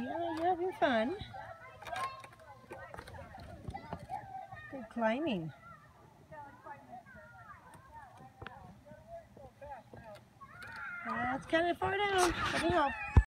Yeah, you're having fun. Good climbing. That's kind of far down. Let me help.